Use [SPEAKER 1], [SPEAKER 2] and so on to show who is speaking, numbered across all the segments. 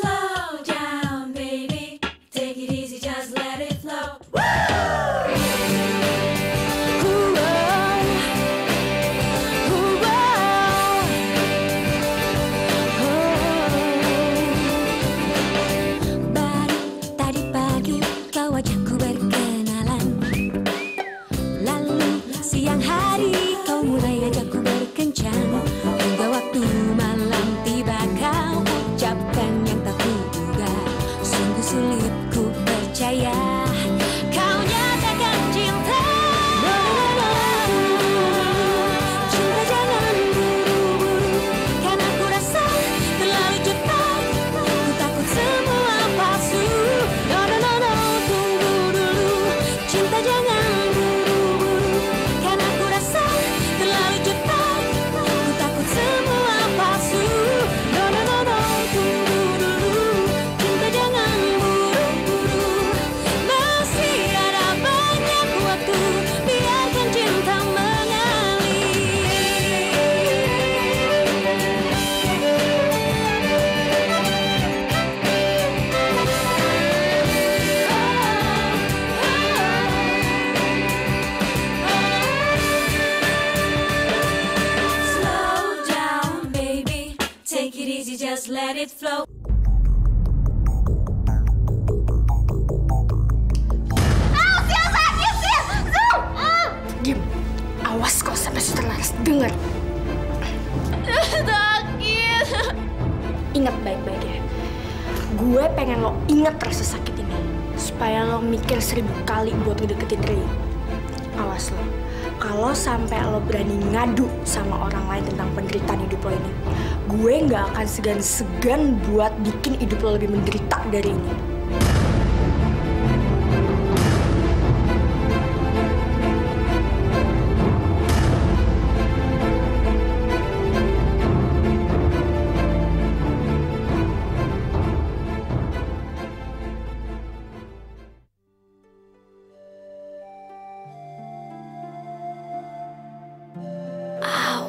[SPEAKER 1] Slow
[SPEAKER 2] akan segan-segan buat bikin hidup lo lebih menderita dari ini.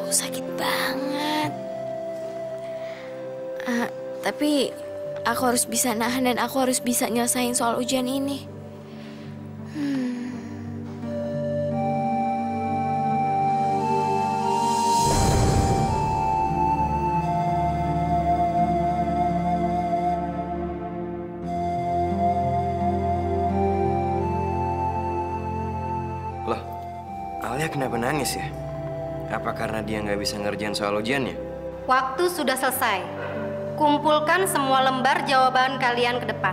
[SPEAKER 3] Sakit banget. Ah, tapi aku harus bisa nahan dan aku harus bisa nyelesain soal ujian ini. Hmm.
[SPEAKER 4] Loh, Alia kenapa nangis ya? Apa karena dia nggak bisa ngerjain soal ujiannya?
[SPEAKER 5] Waktu sudah selesai. Kumpulkan semua lembar jawaban kalian ke depan.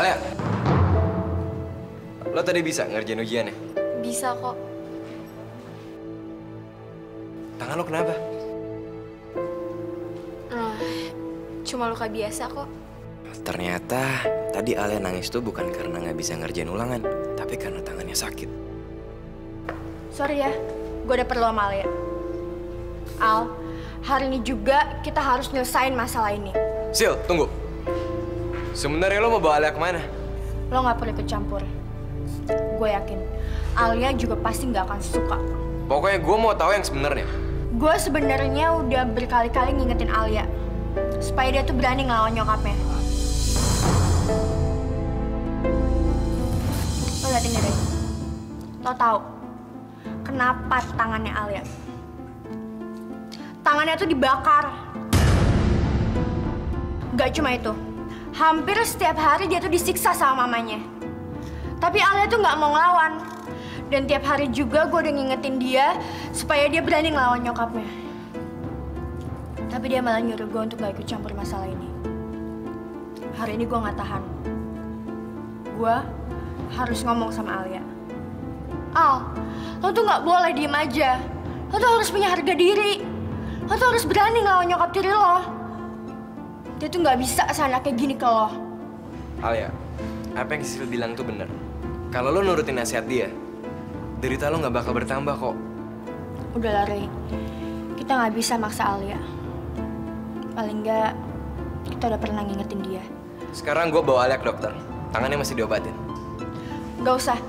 [SPEAKER 4] Alia, lo tadi bisa ngerjain ujiannya?
[SPEAKER 3] Bisa kok. Cuma luka biasa kok.
[SPEAKER 4] Ternyata tadi Alia nangis tuh bukan karena nggak bisa ngerjain ulangan, tapi karena tangannya sakit.
[SPEAKER 2] Sorry ya, gue udah perlu sama Alia. Al, hari ini juga kita harus nyelesain masalah ini.
[SPEAKER 4] Sil, tunggu. Sebenarnya lo mau bawa Alia ke mana?
[SPEAKER 2] Lo nggak perlu ikut campur. Gue yakin, Alia juga pasti nggak akan suka.
[SPEAKER 4] Pokoknya gue mau tahu yang sebenarnya.
[SPEAKER 2] Gue sebenarnya udah berkali-kali ngingetin Alia supaya dia tuh berani ngelawan nyokapnya. Lo liat ini deh. Lo tahu kenapa tangannya Alia? Tangannya tuh dibakar. Gak cuma itu, hampir setiap hari dia tuh disiksa sama mamanya. Tapi Alia tuh nggak mau ngelawan. Dan tiap hari juga gue udah ngingetin dia supaya dia berani ngelawan nyokapnya. Tapi dia malah nyuruh gue untuk gak ikut campur masalah ini. Hari ini gue nggak tahan. Gue harus ngomong sama Alia. Al, lo tuh nggak boleh diem aja. Lo tuh harus punya harga diri. Lo tuh harus berani ngelawan nyokap tiri lo. Dia tuh nggak bisa sana kayak gini ke lo.
[SPEAKER 4] Alia, apa yang Sisil bilang tuh bener. Kalau lo nurutin nasihat dia, derita lo nggak bakal bertambah kok.
[SPEAKER 2] Udah lah, Ray. Kita nggak bisa maksa Alia. Paling nggak, kita udah pernah ngingetin dia.
[SPEAKER 4] Sekarang gue bawa Alia ke dokter. Tangannya masih diobatin.
[SPEAKER 2] Gak usah,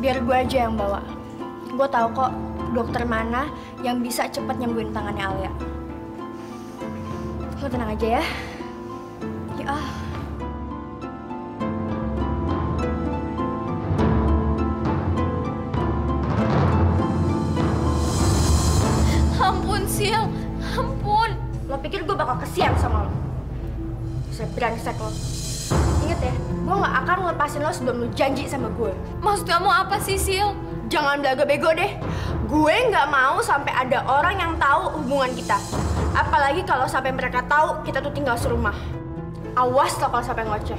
[SPEAKER 2] biar gue aja yang bawa. Gue tahu kok dokter mana yang bisa cepat nyembuhin tangannya Alia. Lo tenang aja ya. Ya ah. Pikir gue bakal kesian sama lo? Saya brengsek lo. Ingat ya, gue gak akan ngelepasin lo sebelum lo janji sama gue.
[SPEAKER 6] Maksud kamu apa sih, Sil?
[SPEAKER 2] Jangan belaga bego deh. Gue nggak mau sampai ada orang yang tahu hubungan kita. Apalagi kalau sampai mereka tahu kita tuh tinggal serumah. Awas lo kalau sampai ngoceh.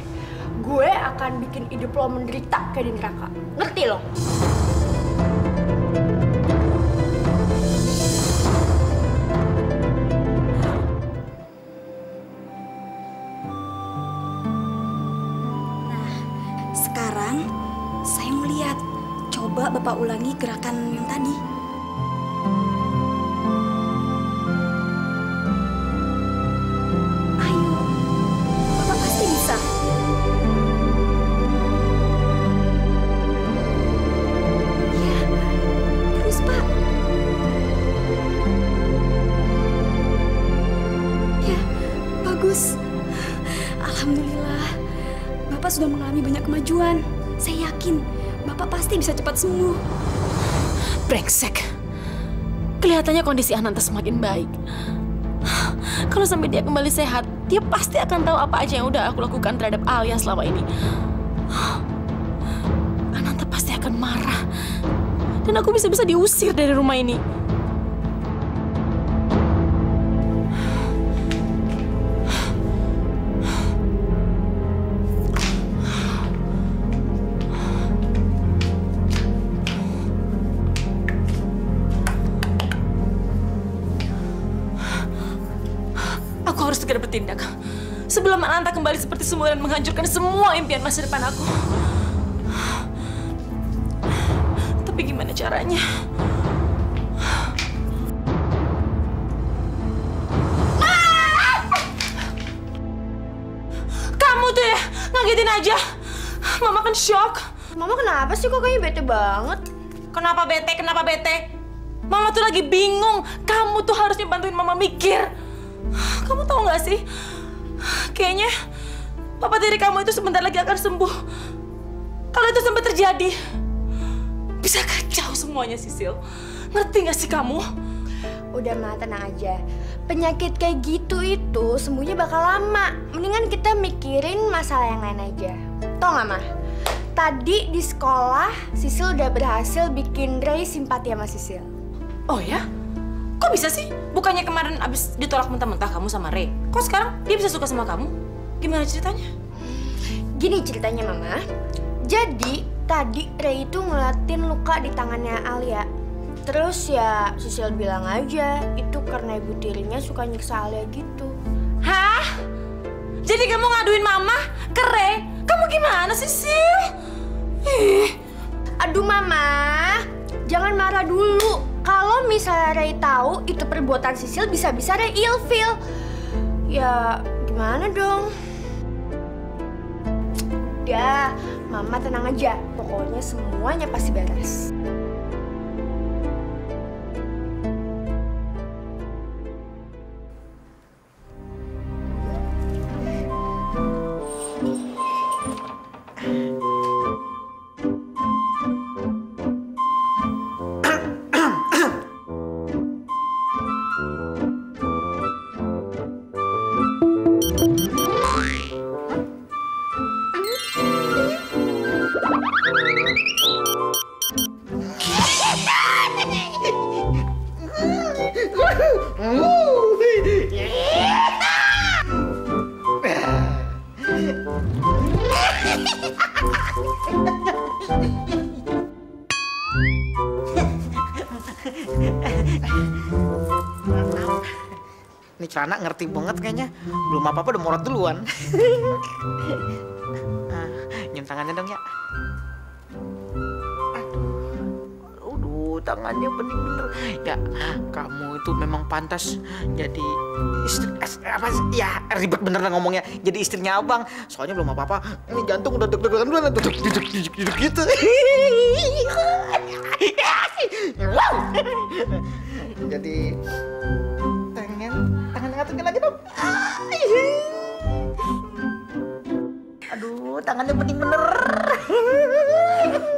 [SPEAKER 2] Gue akan bikin hidup lo menderita kayak di neraka. Ngerti lo?
[SPEAKER 3] Sekarang saya mau lihat. Coba Bapak ulangi gerakan yang tadi. Sembuh.
[SPEAKER 6] Brengsek. Kelihatannya kondisi Ananta semakin baik. Kalau sampai dia kembali sehat, dia pasti akan tahu apa aja yang udah aku lakukan terhadap Alia selama ini. Ananta pasti akan marah. Dan aku bisa-bisa diusir dari rumah ini. Aku harus segera bertindak. Sebelum Ananta kembali seperti semula dan menghancurkan semua impian masa depan aku. Tapi gimana caranya? Kamu tuh ya, ngagetin aja. Mama kan shock.
[SPEAKER 2] Mama kenapa sih kok kayaknya bete banget?
[SPEAKER 6] Kenapa bete? Kenapa bete? Mama tuh lagi bingung. Kamu tuh harusnya bantuin Mama mikir. Kamu tahu nggak sih? Kayaknya papa diri kamu itu sebentar lagi akan sembuh. Kalau itu sampai terjadi, bisa kacau semuanya, Sisil. Ngerti nggak sih kamu?
[SPEAKER 2] Udah mah tenang aja. Penyakit kayak gitu itu sembuhnya bakal lama. Mendingan kita mikirin masalah yang lain aja. Tau gak mah? Tadi di sekolah Sisil udah berhasil bikin Ray simpati sama Sisil.
[SPEAKER 6] Oh ya? Kok bisa sih? Bukannya kemarin abis ditolak mentah-mentah kamu sama Ray. Kok sekarang dia bisa suka sama kamu? Gimana ceritanya?
[SPEAKER 2] Gini ceritanya mama. Jadi tadi Ray itu ngeliatin luka di tangannya Alia. Terus ya Sisil bilang aja itu karena ibu tirinya suka nyiksa Alia gitu.
[SPEAKER 6] Hah? Jadi kamu ngaduin mama ke Ray? Kamu gimana sih, Sil? Ih,
[SPEAKER 2] Aduh mama, jangan marah dulu. Kalau misalnya Ray tahu itu perbuatan Sisil bisa-bisa Ray ilfil. Ya gimana dong? Udah, mama tenang aja. Pokoknya semuanya pasti beres.
[SPEAKER 7] Ini celana ngerti banget kayaknya. Belum apa-apa udah morot duluan. ah, nyium tangannya dong ya. Tangannya bener-bener. Ya, kamu itu memang pantas jadi istri es- apa sih? ya ribet bener lah ngomongnya. Jadi istrinya abang. Soalnya belum apa-apa. Ini jantung udah deg-degan udah duduk duduk duduk duduk gitu. Jadi tangan tangan ngaturin lagi dong. Aduh, tangannya bening bener.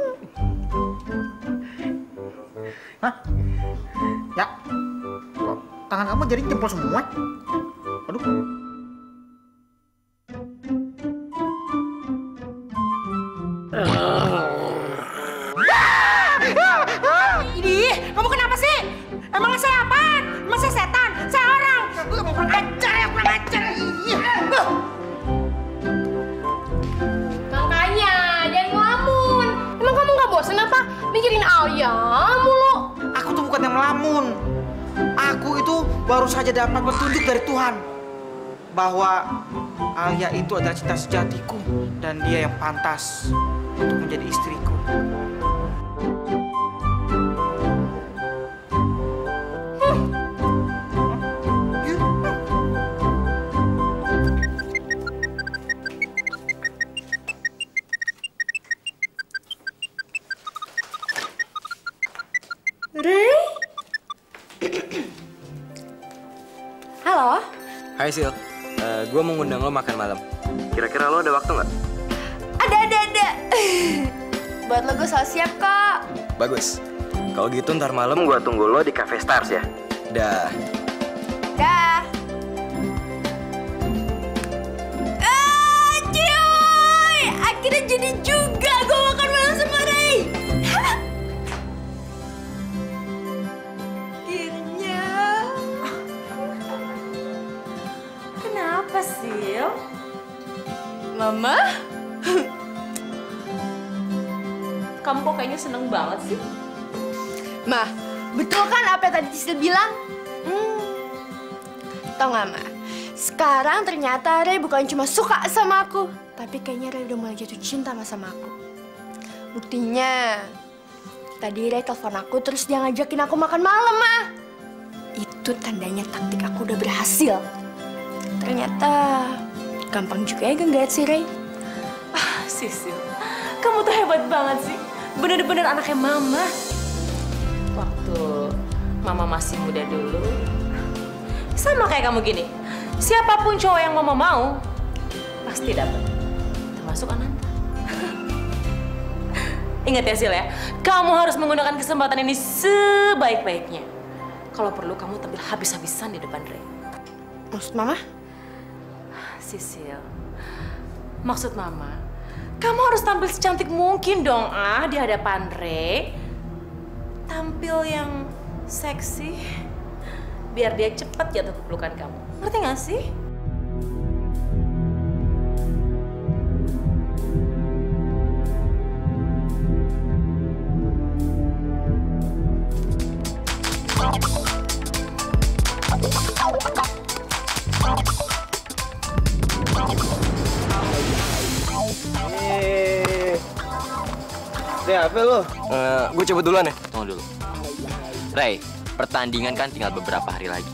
[SPEAKER 7] Hah? Ya. Kok tangan kamu jadi jempol semua? Aduh.
[SPEAKER 6] Idih, kamu kenapa sih? Emang saya apaan? Emang setan? Saya orang?
[SPEAKER 7] Mau kurang ajar ya, kurang ajar.
[SPEAKER 2] Makanya, jangan ngelamun. Emang kamu nggak bosen apa? Mikirin.
[SPEAKER 7] Aku melamun. Aku itu baru saja dapat petunjuk dari Tuhan bahwa Alia itu adalah cinta sejatiku dan dia yang pantas untuk menjadi istriku.
[SPEAKER 4] Hai Sil, gue mau ngundang lo makan malam. Kira-kira lo ada waktu nggak?
[SPEAKER 2] Ada, ada, ada. Buat lo gue selalu siap kok.
[SPEAKER 4] Bagus. Kalau gitu ntar malam gue tunggu lo di Cafe Stars ya. Dah.
[SPEAKER 2] Dah.
[SPEAKER 6] Sih?
[SPEAKER 2] Mama?
[SPEAKER 6] Kamu kok kayaknya seneng banget sih?
[SPEAKER 2] Ma, betul kan apa yang tadi Cisil bilang? Hmm. Tau gak, Ma? Sekarang ternyata Ray bukan cuma suka sama aku, tapi kayaknya Ray udah mulai jatuh cinta sama- sama aku. Buktinya, tadi Ray telepon aku terus dia ngajakin aku makan malam, Ma. Itu tandanya taktik aku udah berhasil. Ternyata gampang juga ya genggam si Ray.
[SPEAKER 6] Ah, Sisil, kamu tuh hebat banget sih. Bener-bener anaknya mama. Waktu mama masih muda dulu, sama kayak kamu gini. Siapa pun cowok yang mama mau, pasti dapat. Termasuk Ananta. Ingat ya Sil ya, kamu harus menggunakan kesempatan ini sebaik-baiknya. Kalau perlu kamu tampil habis-habisan di depan Ray.
[SPEAKER 2] Maksud Mama?
[SPEAKER 6] Sisil, maksud Mama, kamu harus tampil secantik mungkin dong ah di hadapan Re. Tampil yang seksi, biar dia cepat jatuh ke pelukan kamu. Ngerti gak sih?
[SPEAKER 4] Ya, apa lo? gue coba duluan ya.
[SPEAKER 8] Tunggu dulu. Ray, pertandingan kan tinggal beberapa hari lagi.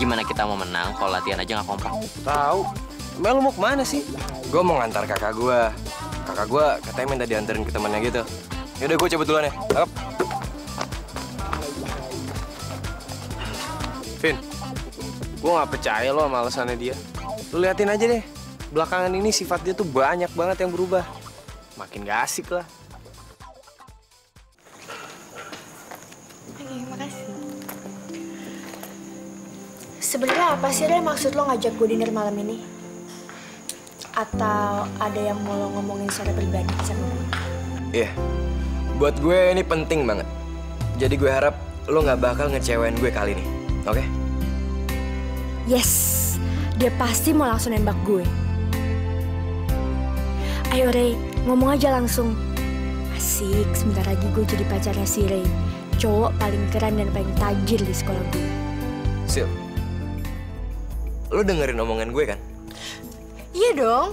[SPEAKER 8] Gimana kita mau menang kalau latihan aja nggak kompak?
[SPEAKER 4] Tahu. Emang lo mau ke mana sih? Gue mau ngantar kakak gue. Kakak gue katanya minta dianterin ke temannya gitu. Yaudah gue coba duluan ya. Cakep. Vin, gue gak percaya lo sama alasannya dia. Lo liatin aja deh. Belakangan ini sifat dia tuh banyak banget yang berubah. Makin gak asik lah.
[SPEAKER 2] Sebenarnya apa sih Ray maksud lo ngajak gue dinner malam ini? Atau ada yang mau lo ngomongin secara pribadi sama gue?
[SPEAKER 4] Iya, buat gue ini penting banget. Jadi gue harap lo gak bakal ngecewain gue kali ini, oke?
[SPEAKER 2] Yes, dia pasti mau langsung nembak gue. Ayo Ray, ngomong aja langsung. Asik, sebentar lagi gue jadi pacarnya si Ray. Cowok paling keren dan paling tajir di sekolah gue.
[SPEAKER 4] Sil, lo dengerin omongan gue kan?
[SPEAKER 2] Iya dong,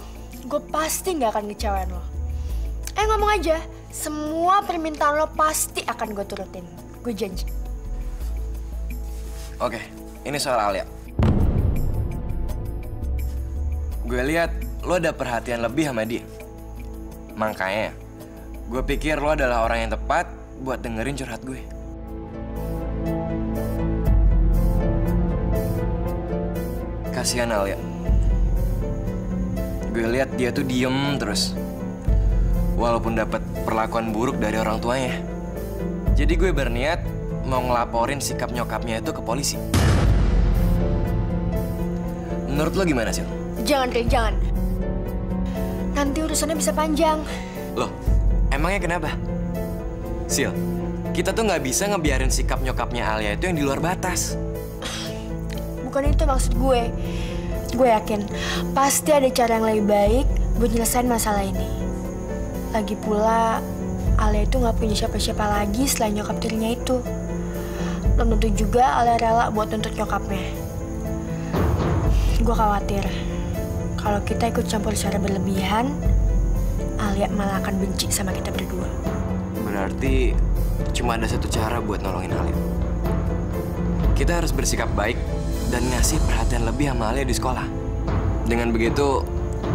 [SPEAKER 2] gue pasti nggak akan ngecewain lo. Eh ngomong aja, semua permintaan lo pasti akan gue turutin. Gue janji.
[SPEAKER 4] Oke, ini soal Alia. Gue lihat lo ada perhatian lebih sama dia. Makanya, gue pikir lo adalah orang yang tepat buat dengerin curhat gue. Kasihan Alia. Gue lihat dia tuh diem terus. Walaupun dapat perlakuan buruk dari orang tuanya. Jadi gue berniat mau ngelaporin sikap nyokapnya itu ke polisi. Menurut lo gimana sih?
[SPEAKER 2] Jangan, Dre, jangan. Nanti urusannya bisa panjang.
[SPEAKER 4] Loh, emangnya kenapa? Sil, kita tuh nggak bisa ngebiarin sikap nyokapnya Alia itu yang di luar batas.
[SPEAKER 2] Bukan itu maksud gue. Gue yakin pasti ada cara yang lebih baik buat nyelesain masalah ini. Lagi pula, Alia itu nggak punya siapa-siapa lagi selain nyokap tirinya itu. Belum tentu juga Alia rela buat nuntut nyokapnya. Gue khawatir kalau kita ikut campur secara berlebihan, Alia malah akan benci sama kita berdua.
[SPEAKER 4] Berarti cuma ada satu cara buat nolongin Alia. Kita harus bersikap baik dan ngasih perhatian lebih sama Alia di sekolah. Dengan begitu,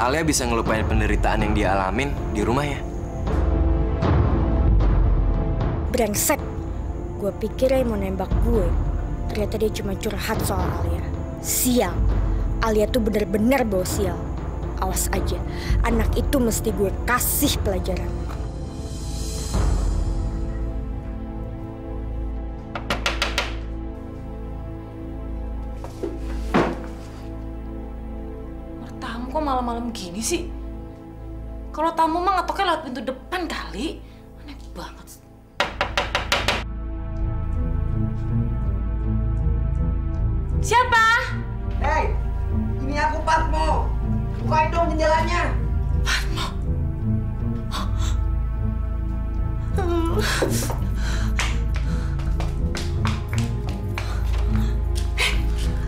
[SPEAKER 4] Alia bisa ngelupain penderitaan yang dia alamin di rumahnya.
[SPEAKER 2] Brengsek. Gue pikir dia mau nembak gue. Ternyata dia cuma curhat soal Alia. Sial. Alia tuh bener-bener bawa sial. Awas aja. Anak itu mesti gue kasih pelajaran.
[SPEAKER 6] Gini sih? Kalau tamu mah ngetoknya lewat pintu depan kali. Aneh banget. Siapa?
[SPEAKER 9] Hei, ini aku Patmo. Bukain dong jendelanya.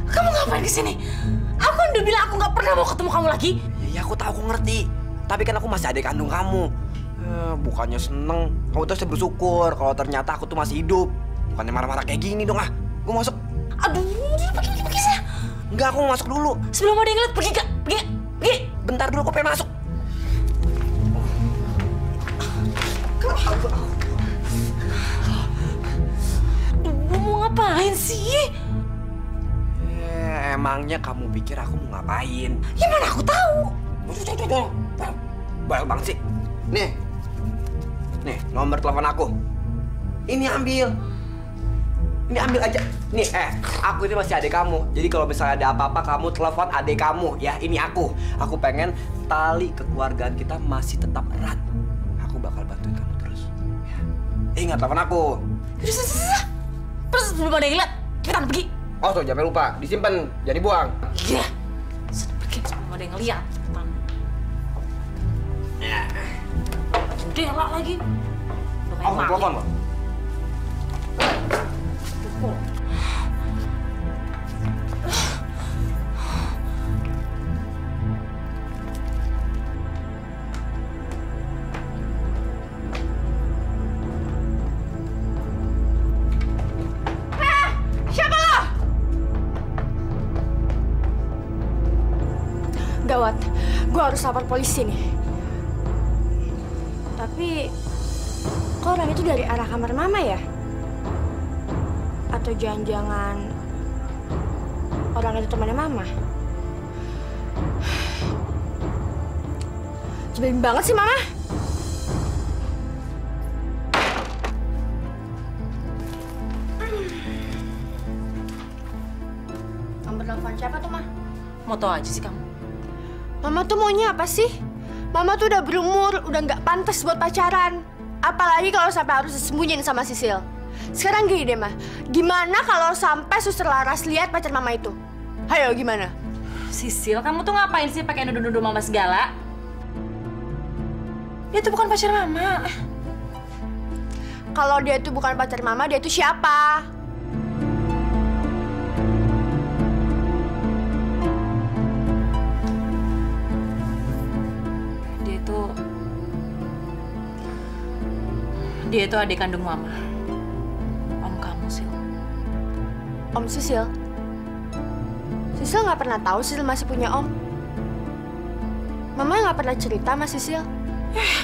[SPEAKER 6] Kamu ngapain di sini? Aku kan udah bilang aku nggak pernah mau ketemu kamu lagi.
[SPEAKER 9] Aku ngerti. Tapi kan aku masih adik kandung kamu. Eh, bukannya seneng, kamu tuh harus bersyukur kalau ternyata aku tuh masih hidup. Bukannya marah-marah kayak gini dong ah. Gue masuk.
[SPEAKER 6] Aduh, pergi, pergi, pergi sana.
[SPEAKER 9] Enggak, aku mau masuk dulu.
[SPEAKER 6] Sebelum ada yang ngeliat, pergi gak? Pergi, pergi.
[SPEAKER 9] Bentar dulu, aku pengen masuk.
[SPEAKER 6] Aduh, mau ngapain sih?
[SPEAKER 9] Eh, emangnya kamu pikir aku mau ngapain?
[SPEAKER 6] Ya mana aku tahu.
[SPEAKER 9] Banyak banget sih. Nih. Nih, nomor telepon aku. Ini ambil. Ini ambil aja. Nih, eh, aku ini masih adik kamu. Jadi kalau misalnya ada apa-apa, kamu telepon adik kamu. Ya, ini aku. Aku pengen tali kekeluargaan kita masih tetap erat. Aku bakal bantuin kamu terus. Ya. Ingat telepon aku.
[SPEAKER 6] Terus, terus, terus. Terus sebelum ada yang ngeliat, cepetan pergi.
[SPEAKER 9] Oh, tuh jangan lupa. Disimpan, jadi buang.
[SPEAKER 6] Iya. Sudah pergi sebelum ada yang ngeliat. Jendela lagi.
[SPEAKER 9] Oh,
[SPEAKER 6] maling.
[SPEAKER 9] telepon.
[SPEAKER 2] Siapa lo? Gawat, gue harus lapor polisi nih. Orang itu dari arah kamar mama ya? Atau jangan-jangan orang itu temannya mama? Jebelin banget sih mama. Nomor telepon siapa tuh, mah?
[SPEAKER 6] Mau tau aja sih kamu.
[SPEAKER 2] Mama tuh maunya apa sih? Mama tuh udah berumur, udah nggak pantas buat pacaran. Apalagi kalau sampai harus disembunyiin sama Sisil. Sekarang gini deh, mah. Gimana kalau sampai suster Laras lihat pacar mama itu? Hayo, gimana?
[SPEAKER 6] Sisil, kamu tuh ngapain sih pakai nuduh-nuduh mama segala? Dia tuh bukan pacar mama.
[SPEAKER 2] Kalau dia itu bukan pacar mama, dia itu siapa?
[SPEAKER 6] Dia itu adik kandung mama. Om
[SPEAKER 2] Om Sisil. Sisil nggak pernah tahu Sisil masih punya om. Mama nggak pernah cerita sama Sisil.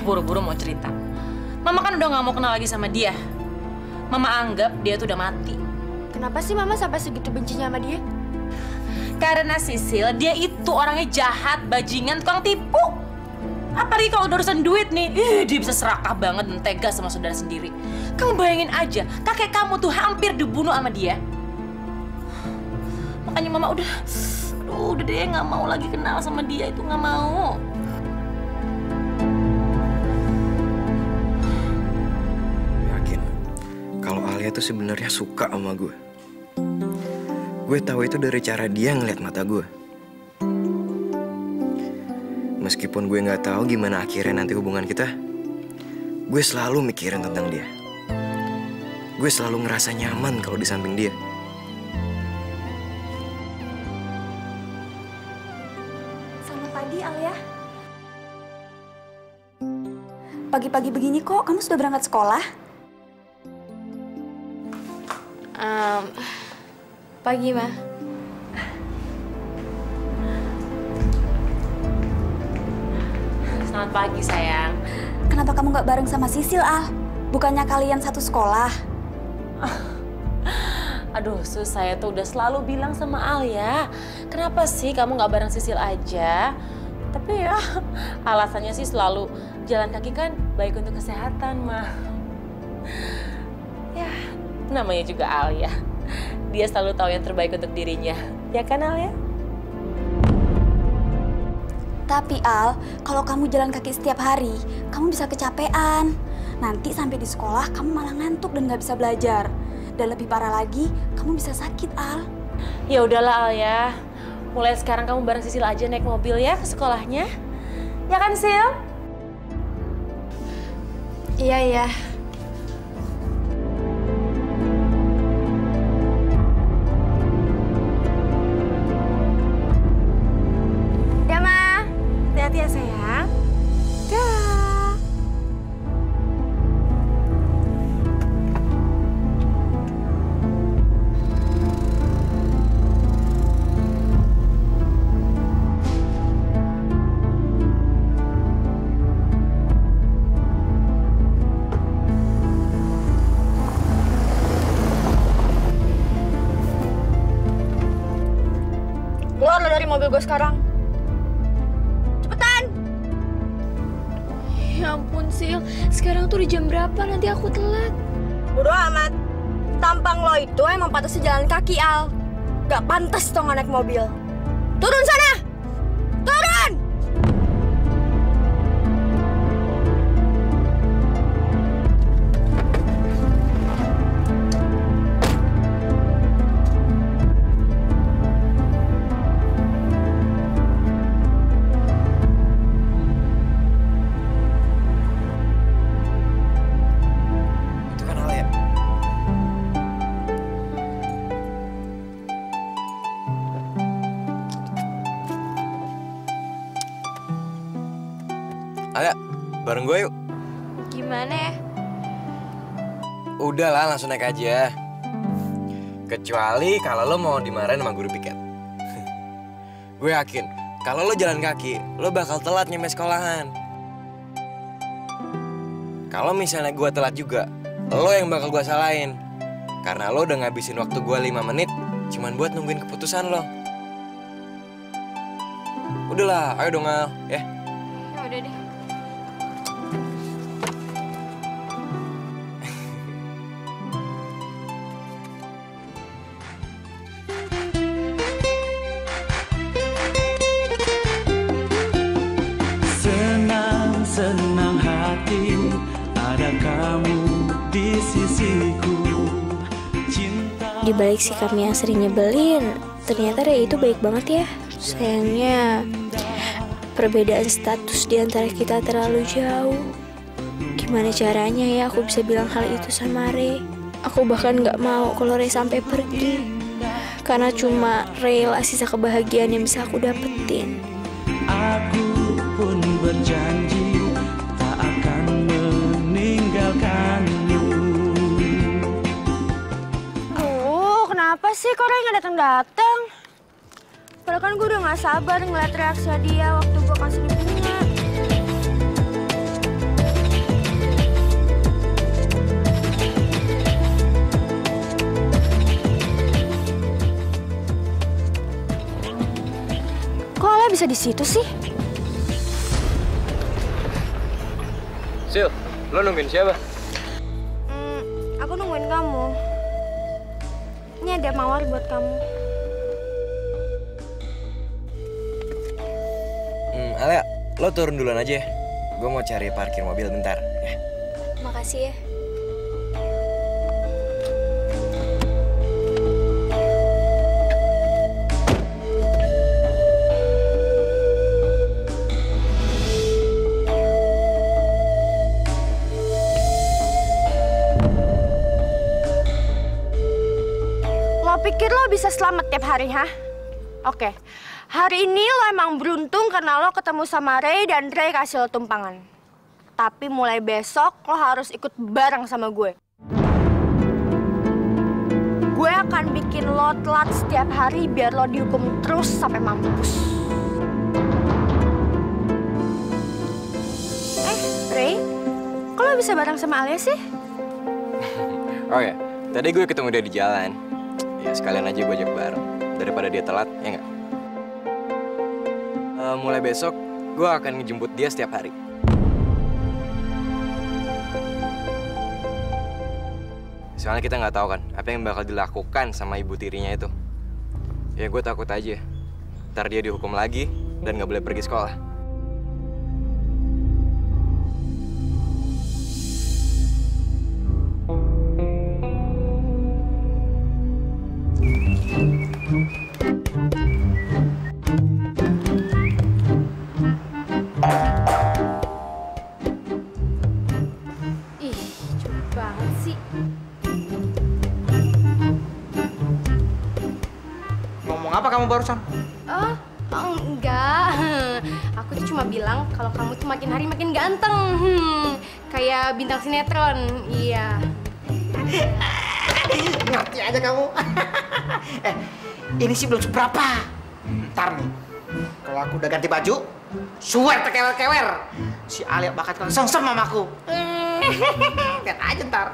[SPEAKER 6] Buru-buru mau cerita. Mama kan udah nggak mau kenal lagi sama dia. Mama anggap dia tuh udah mati.
[SPEAKER 2] Kenapa sih Mama sampai segitu bencinya sama dia?
[SPEAKER 6] Karena Sisil, dia itu orangnya jahat, bajingan, tukang tipu. Apalagi kalau udah urusan duit nih, ih, dia bisa serakah banget dan tega sama saudara sendiri. Kamu bayangin aja, kakek kamu tuh hampir dibunuh sama dia. Makanya mama udah, aduh udah deh nggak mau lagi kenal sama dia itu nggak mau.
[SPEAKER 4] Yakin kalau Alia tuh sebenarnya suka sama gue. Gue tahu itu dari cara dia ngeliat mata gue. Meskipun gue nggak tahu gimana akhirnya nanti hubungan kita, gue selalu mikirin tentang dia. Gue selalu ngerasa nyaman kalau di samping dia.
[SPEAKER 10] Selamat pagi, Alia. Pagi-pagi begini kok, kamu sudah berangkat sekolah?
[SPEAKER 2] Em, pagi, Ma.
[SPEAKER 6] Selamat pagi sayang.
[SPEAKER 10] Kenapa kamu nggak bareng sama Sisil, Al? Bukannya kalian satu sekolah?
[SPEAKER 6] Aduh, sus saya tuh udah selalu bilang sama Al ya. Kenapa sih kamu nggak bareng Sisil aja? Tapi ya, alasannya sih selalu jalan kaki kan baik untuk kesehatan, mah. Ya, namanya juga Al ya. Dia selalu tahu yang terbaik untuk dirinya. Ya kan Al ya?
[SPEAKER 10] Tapi Al, kalau kamu jalan kaki setiap hari, kamu bisa kecapean. Nanti sampai di sekolah kamu malah ngantuk dan nggak bisa belajar. Dan lebih parah lagi, kamu bisa sakit Al.
[SPEAKER 6] Ya udahlah Al ya. Mulai sekarang kamu bareng Sisil aja naik mobil ya ke sekolahnya. Ya kan Sil?
[SPEAKER 2] Iya, iya. Sekarang. Cepetan!
[SPEAKER 3] Ya ampun, Sil. Sekarang tuh udah jam berapa? Nanti aku telat.
[SPEAKER 2] Bodo amat. Tampang lo itu emang pantas jalan kaki, Al. Gak pantas tuh naik mobil. Turun sana!
[SPEAKER 4] Udah lah, langsung naik aja. Kecuali kalau lo mau dimarahin sama guru piket. gue yakin, kalau lo jalan kaki, lo bakal telat nyampe sekolahan. Kalau misalnya gue telat juga, lo yang bakal gue salahin. Karena lo udah ngabisin waktu gue 5 menit cuman buat nungguin keputusan lo. Udahlah, ayo dong Al, ya.
[SPEAKER 2] Ya
[SPEAKER 11] Cinta
[SPEAKER 3] Di balik sikapnya yang sering nyebelin, ternyata Ray itu baik banget ya. Sayangnya, perbedaan status di antara kita terlalu jauh. Gimana caranya ya aku bisa bilang hal itu sama Ray? Aku bahkan nggak mau kalau Ray sampai pergi. Karena cuma Ray lah sisa kebahagiaan yang bisa aku dapetin.
[SPEAKER 11] aku pun berjanji
[SPEAKER 2] sih kok Ray nggak datang-datang? Padahal kan gue udah nggak sabar ngeliat reaksi dia waktu gue kasih dia bunga. Kok Alia bisa di situ sih?
[SPEAKER 4] Sil, lo nungguin siapa?
[SPEAKER 2] Ini ada mawar buat kamu.
[SPEAKER 4] Hmm, Alia, lo turun duluan aja ya. Gue mau cari parkir mobil bentar. Ya.
[SPEAKER 10] Makasih ya.
[SPEAKER 2] Selamat tiap hari, ha? Oke, hari ini lo emang beruntung karena lo ketemu sama Ray dan Ray kasih lo tumpangan. Tapi mulai besok lo harus ikut bareng sama gue. Gue akan bikin lo telat setiap hari biar lo dihukum terus sampai mampus. Eh, Ray, kok lo bisa bareng sama Alia sih?
[SPEAKER 4] Oh ya, tadi gue ketemu dia di jalan. Ya sekalian aja gue ajak bareng. Daripada dia telat, ya nggak? Eh, mulai besok, gue akan ngejemput dia setiap hari. Soalnya kita nggak tahu kan, apa yang bakal dilakukan sama ibu tirinya itu. Ya gue takut aja. Ntar dia dihukum lagi dan nggak boleh pergi sekolah.
[SPEAKER 7] Ini sih belum seberapa. Ntar nih, kalau aku udah ganti baju, suwer terkewer-kewer. Si Alia bakal kesengsem mamaku. Lihat aja ntar.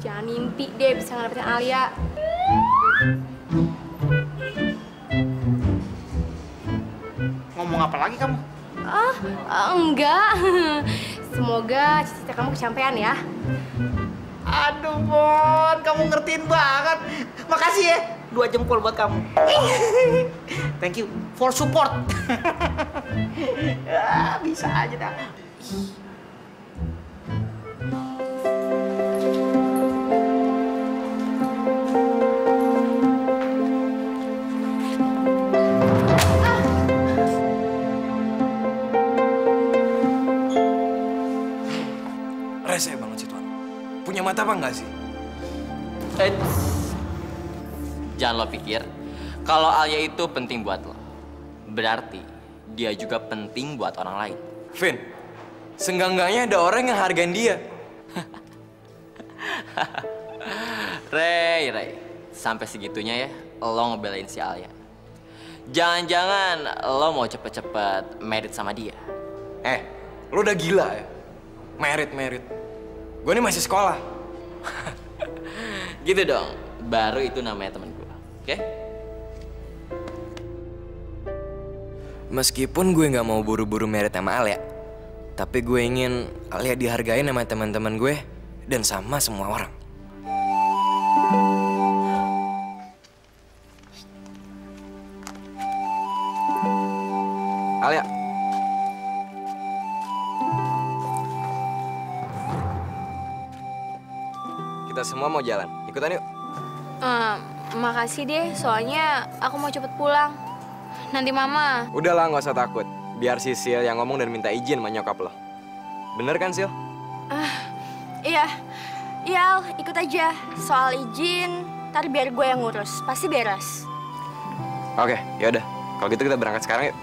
[SPEAKER 12] Jangan mimpi deh bisa ngedapetin Alia.
[SPEAKER 7] Ngomong apa lagi kamu?
[SPEAKER 12] Oh, enggak. Semoga cita-cita kamu kesampaian ya.
[SPEAKER 7] Aduh, Bon, kamu ngertiin banget. Makasih ya, dua jempol buat kamu. Thank you for support. ya, bisa aja dah.
[SPEAKER 4] Rese banget sih Tuan. Punya mata apa nggak sih?
[SPEAKER 8] Jangan lo pikir kalau Alia itu penting buat lo. Berarti dia juga penting buat orang lain.
[SPEAKER 4] Vin, senggangganya ada orang yang hargain dia.
[SPEAKER 8] Ray, Ray, sampai segitunya ya lo ngebelain si Alia. Jangan-jangan lo mau cepet-cepet married sama dia.
[SPEAKER 4] Eh, lu udah gila ya? Merit, merit. Gue ini masih sekolah.
[SPEAKER 8] Gitu dong, baru itu namanya temen gue. Oke?
[SPEAKER 4] Meskipun gue nggak mau buru-buru merit sama Alia, tapi gue ingin Alia dihargain sama teman-teman gue dan sama semua orang. Alia. Kita semua mau jalan. Ikutan yuk.
[SPEAKER 12] Eh, makasih deh, soalnya aku mau cepet pulang. Nanti mama.
[SPEAKER 4] Udahlah, nggak usah takut. Biar si Sil yang ngomong dan minta izin sama nyokap lo. Bener kan, Sil?
[SPEAKER 2] Iya, iya Al, ikut aja. Soal izin, ntar biar gue yang ngurus. Pasti beres.
[SPEAKER 4] Oke, yaudah. Kalau gitu kita berangkat sekarang yuk.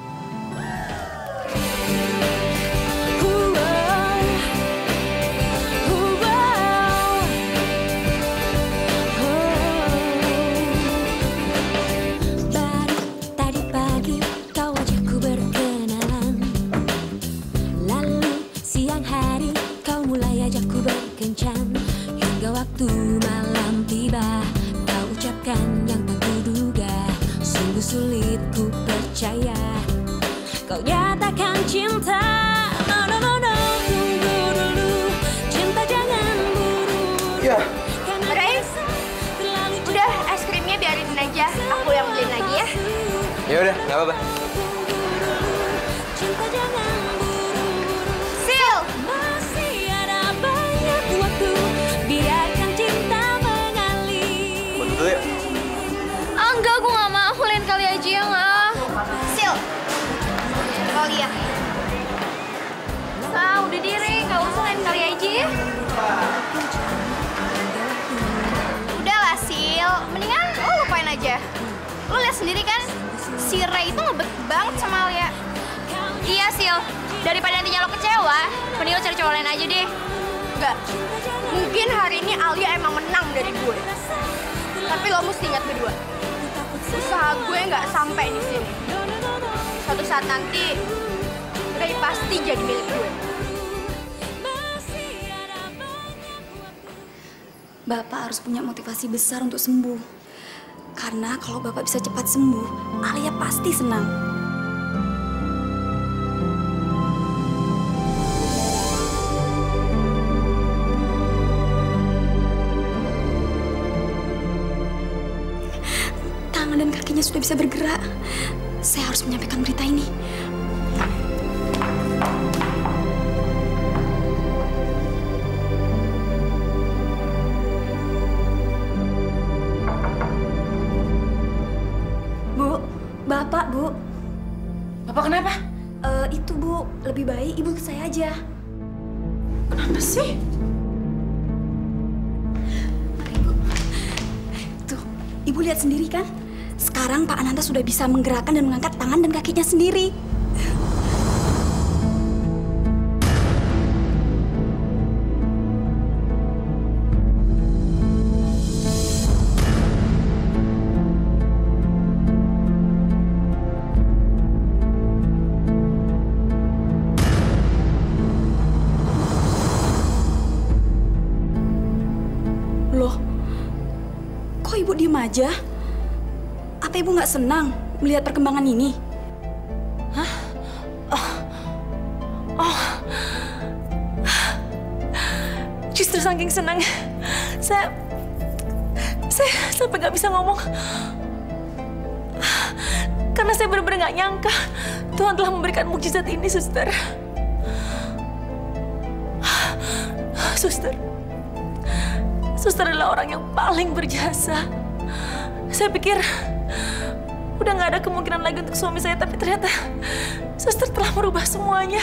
[SPEAKER 3] malam tiba Kau ucapkan yang tak kuduga Sungguh sulit ku percaya. Kau nyatakan cinta. No no no no Tunggu dulu. Cinta jangan buru
[SPEAKER 4] Ya.
[SPEAKER 2] Rais Udah es krimnya biarin aja. Aku yang beliin lagi ya.
[SPEAKER 4] Ya udah nggak apa-apa.
[SPEAKER 12] Kali aja ya.
[SPEAKER 2] Udahlah, Sil. Mendingan lo lupain aja. Lo lihat sendiri kan, si Ray itu ngebet banget sama Alia.
[SPEAKER 12] Iya, Sil. Daripada nantinya lo kecewa, mending lo cari cowok lain aja deh.
[SPEAKER 2] Enggak. Mungkin hari ini Alia emang menang dari gue. Tapi lo mesti ingat berdua. Usaha gue nggak sampai di sini. Suatu saat nanti, Ray pasti jadi milik gue.
[SPEAKER 10] Bapak harus punya motivasi besar untuk sembuh. Karena kalau Bapak bisa cepat sembuh, Alia pasti senang. Tangan dan kakinya sudah bisa bergerak. Saya harus menyampaikan berita ini. Bisa menggerakkan dan mengangkat tangan dan kakinya sendiri. Loh, kok Ibu diem aja? Apa Ibu nggak senang melihat perkembangan ini?
[SPEAKER 6] Justru saking senang, saya saya sampai nggak bisa ngomong. Karena saya benar-benar nggak nyangka Tuhan telah memberikan mukjizat ini, suster. Suster, suster adalah orang yang paling berjasa. Saya pikir udah nggak ada kemungkinan lagi untuk suami saya, tapi ternyata suster telah merubah semuanya.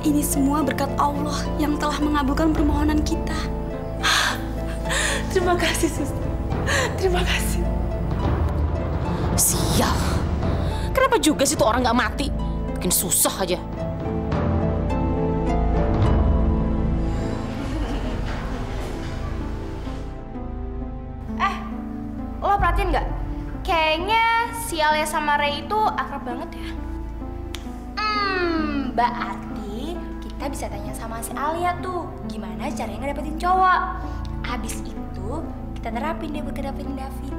[SPEAKER 10] Ini semua berkat Allah yang telah mengabulkan permohonan kita.
[SPEAKER 6] Terima kasih, suster. Terima kasih.
[SPEAKER 13] Sial. Kenapa juga sih tuh orang nggak mati? Bikin susah aja.
[SPEAKER 2] Sama Ray itu akrab banget ya. Hmm, berarti kita bisa tanya sama si Alia tuh, gimana caranya ngedapetin cowok. Abis itu kita terapin deh buat ngedapetin Davin.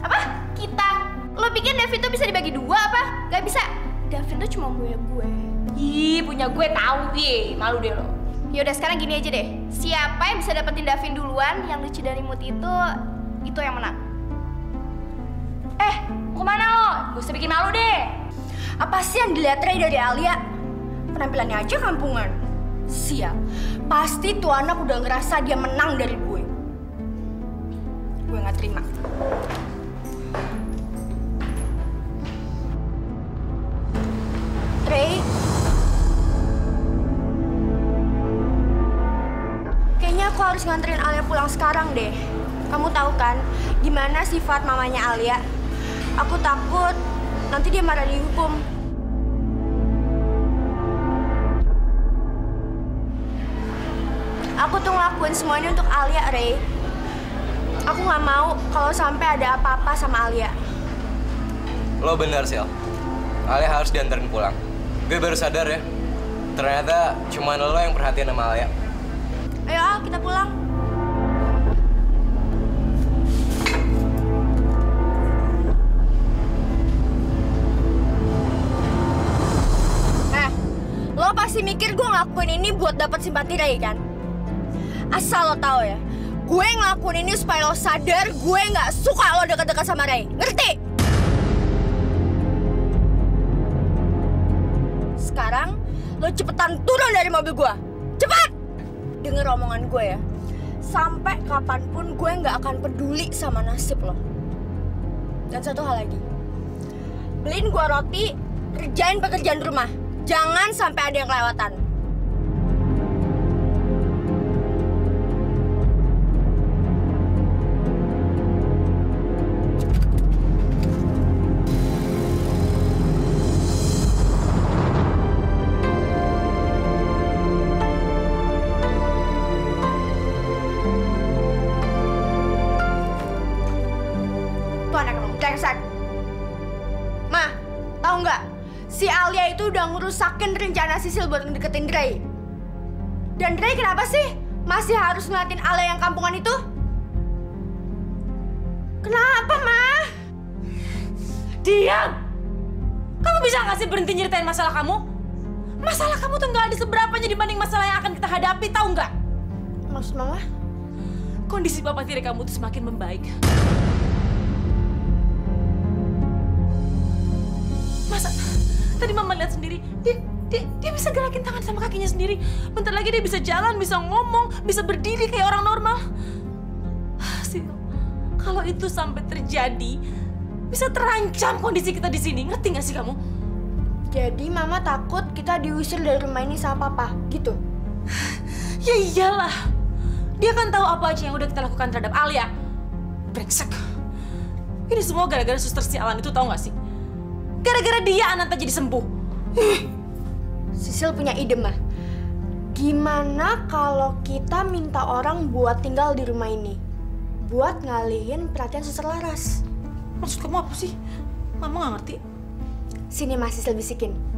[SPEAKER 2] Apa? Kita? Lo pikir Davin tuh bisa dibagi dua apa? Gak bisa. Davin tuh cuma gue gue.
[SPEAKER 12] Ih, punya gue tahu, ih. Malu deh lo.
[SPEAKER 2] Yaudah sekarang gini aja deh. Siapa yang bisa dapetin Davin duluan, yang lucu dari mood itu, itu yang menang.
[SPEAKER 12] Eh, ke mana lo? Gak usah bikin malu deh.
[SPEAKER 2] Apa sih yang dilihat Ray dari Alia? Penampilannya aja kampungan. Sial, pasti tuh anak udah ngerasa dia menang dari gue. Gue nggak terima. Ray, kayaknya aku harus nganterin Alia pulang sekarang deh. Kamu tahu kan gimana sifat mamanya Alia? Aku takut nanti dia marah dihukum. Aku tuh ngelakuin semuanya untuk Alia, Ray. Aku nggak mau kalau sampai ada apa-apa sama Alia.
[SPEAKER 4] Lo bener, Sil. Alia harus diantarin pulang. Gue baru sadar ya. Ternyata cuma lo yang perhatian sama Alia.
[SPEAKER 2] Ayo, Al, kita pulang. Masih mikir gue ngelakuin ini buat dapat simpati Ray kan? Asal lo tahu ya, gue ngelakuin ini supaya lo sadar gue nggak suka lo dekat-dekat sama Ray. Ngerti? Sekarang lo cepetan turun dari mobil gue. Cepat! Dengar omongan gue ya. Sampai kapan pun gue nggak akan peduli sama nasib lo. Dan satu hal lagi. Beliin gue roti, kerjain pekerjaan rumah. Jangan sampai ada yang kelewatan. Tuh anak emang brengsek. Ma, tahu nggak? Si Alia itu udah ngerusakin rencana Sisil buat ngedeketin Dre. Dan Dre kenapa sih masih harus ngeliatin Alia yang kampungan itu? Kenapa, Ma?
[SPEAKER 6] Diam! Kamu bisa nggak sih berhenti nyeritain masalah kamu? Masalah kamu tuh nggak ada seberapanya dibanding masalah yang akan kita hadapi, tahu nggak?
[SPEAKER 2] Maksud Mama?
[SPEAKER 6] Kondisi bapak tiri kamu tuh semakin membaik. Tadi mama lihat sendiri, dia, dia, dia bisa gerakin tangan sama kakinya sendiri. Bentar lagi dia bisa jalan, bisa ngomong, bisa berdiri kayak orang normal. Sil, kalau itu sampai terjadi, bisa terancam kondisi kita di sini. Ngerti nggak sih kamu?
[SPEAKER 2] Jadi Mama takut kita diusir dari rumah ini sama Papa, gitu?
[SPEAKER 6] Ya iyalah. Dia kan tahu apa aja yang udah kita lakukan terhadap Alia. Brengsek. Ini semua gara-gara suster sialan itu tahu nggak sih? Gara-gara dia Ananta jadi sembuh.
[SPEAKER 2] Sisil punya ide, mah. Gimana kalau kita minta orang buat tinggal di rumah ini? Buat ngalihin perhatian suster Laras.
[SPEAKER 6] Maksud kamu apa sih? Mama nggak ngerti.
[SPEAKER 2] Sini Mas Sisil bisikin.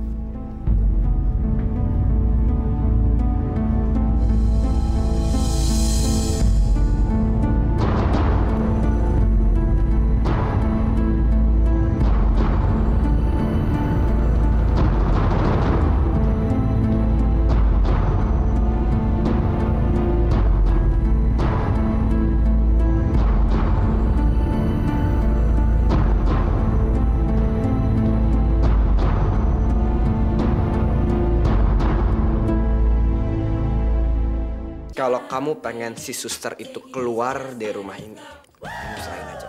[SPEAKER 4] Kamu pengen si suster itu keluar dari rumah ini, kamu selain aja.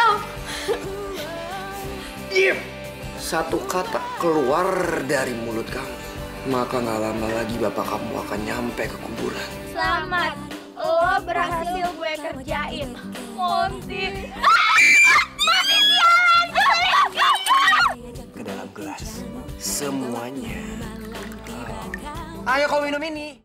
[SPEAKER 2] Oh,
[SPEAKER 4] Diam! Satu kata keluar dari mulut kamu, maka nggak lama lagi bapak kamu akan nyampe ke kuburan.
[SPEAKER 2] selamat. Lo berhasil gue kerjain. Monty.
[SPEAKER 4] Ke dalam gelas. Semuanya. Ayo kau minum ini.